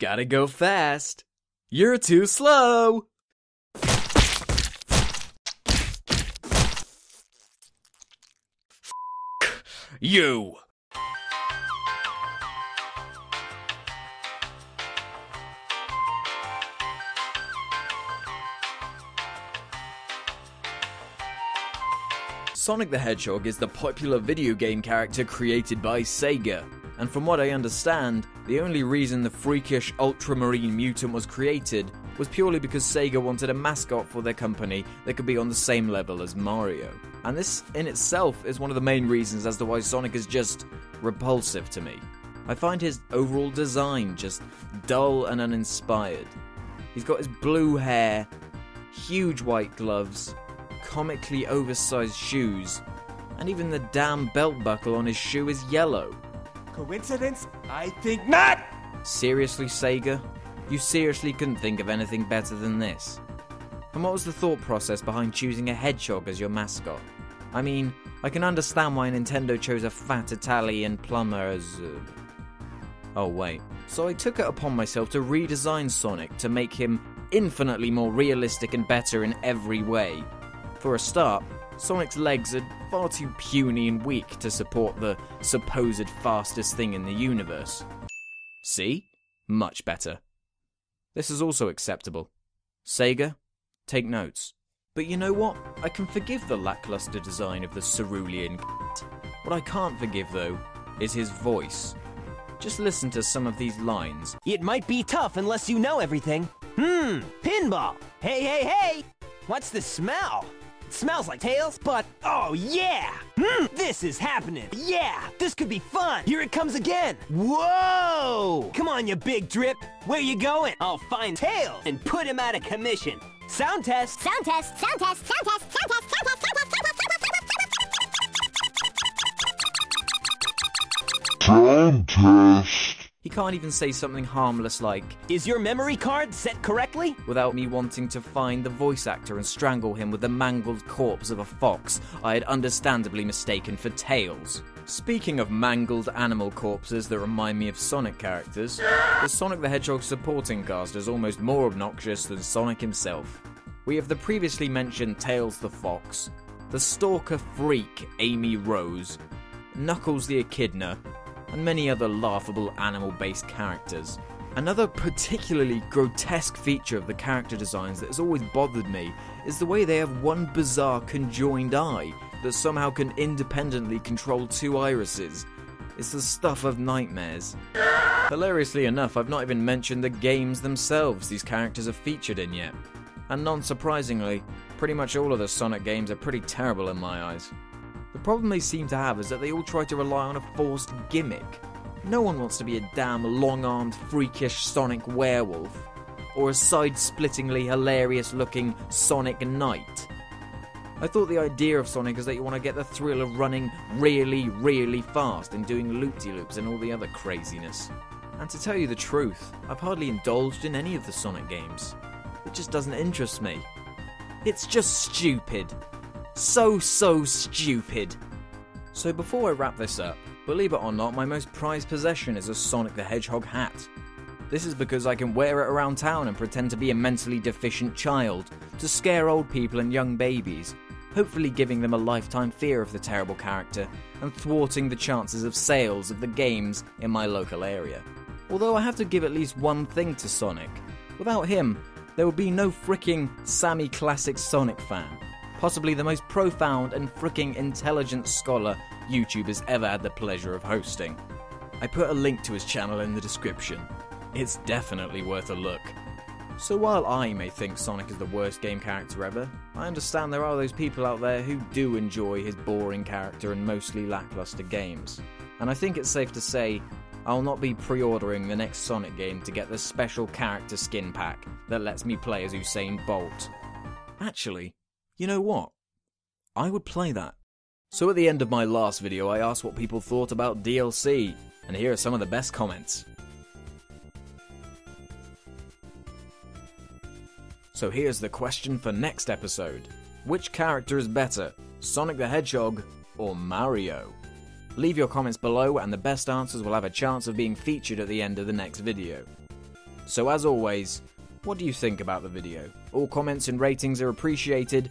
Gotta go fast. You're too slow. You. Sonic the Hedgehog is the popular video game character created by Sega, and from what I understand, the only reason the freakish ultramarine mutant was created was purely because Sega wanted a mascot for their company that could be on the same level as Mario. And this in itself is one of the main reasons as to why Sonic is just repulsive to me. I find his overall design just dull and uninspired. He's got his blue hair, huge white gloves, comically oversized shoes, and even the damn belt buckle on his shoe is yellow. Coincidence? I think not! Seriously, Sega? You seriously couldn't think of anything better than this? And what was the thought process behind choosing a hedgehog as your mascot? I mean, I can understand why Nintendo chose a fat Italian plumber as. Uh... Oh, wait. So I took it upon myself to redesign Sonic to make him infinitely more realistic and better in every way. For a start, Sonic's legs are far too puny and weak to support the supposed fastest thing in the universe. See? Much better. This is also acceptable. Sega, take notes. But you know what? I can forgive the lackluster design of the cerulean What I can't forgive, though, is his voice. Just listen to some of these lines. It might be tough unless you know everything. Hmm, pinball. Hey, hey, hey! What's the smell? Smells like Tails, but oh yeah! Hmm, this is happening. Yeah, this could be fun. Here it comes again. Whoa! Come on, you big drip. Where you going? I'll find Tails and put him out of commission. Sound test. Sound test. Sound test. Sound test. Sound test. Sound test. Sound test. Sound test. Sound test. He can't even say something harmless like, Is your memory card set correctly? without me wanting to find the voice actor and strangle him with the mangled corpse of a fox I had understandably mistaken for Tails. Speaking of mangled animal corpses that remind me of Sonic characters, the Sonic the Hedgehog supporting cast is almost more obnoxious than Sonic himself. We have the previously mentioned Tails the Fox, the stalker freak Amy Rose, Knuckles the Echidna, and many other laughable animal based characters. Another particularly grotesque feature of the character designs that has always bothered me is the way they have one bizarre conjoined eye that somehow can independently control two irises. It's the stuff of nightmares. Hilariously enough, I've not even mentioned the games themselves these characters are featured in yet. And non surprisingly, pretty much all of the Sonic games are pretty terrible in my eyes. The problem they seem to have is that they all try to rely on a forced gimmick. No one wants to be a damn long armed, freakish Sonic werewolf, or a side splittingly hilarious looking Sonic Knight. I thought the idea of Sonic is that you want to get the thrill of running really, really fast and doing loop de loops and all the other craziness. And to tell you the truth, I've hardly indulged in any of the Sonic games. It just doesn't interest me. It's just stupid. So, so stupid. So before I wrap this up, believe it or not, my most prized possession is a Sonic the Hedgehog hat. This is because I can wear it around town and pretend to be a mentally deficient child, to scare old people and young babies, hopefully giving them a lifetime fear of the terrible character and thwarting the chances of sales of the games in my local area. Although I have to give at least one thing to Sonic. Without him, there would be no fricking Sammy Classic Sonic fan possibly the most profound and fricking intelligent scholar YouTube has ever had the pleasure of hosting. I put a link to his channel in the description. It's definitely worth a look. So while I may think Sonic is the worst game character ever, I understand there are those people out there who do enjoy his boring character and mostly lackluster games. And I think it's safe to say I'll not be pre ordering the next Sonic game to get the special character skin pack that lets me play as Usain Bolt. Actually, you know what? I would play that. So at the end of my last video, I asked what people thought about DLC, and here are some of the best comments. So here's the question for next episode. Which character is better, Sonic the Hedgehog or Mario? Leave your comments below and the best answers will have a chance of being featured at the end of the next video. So, as always, what do you think about the video? All comments and ratings are appreciated.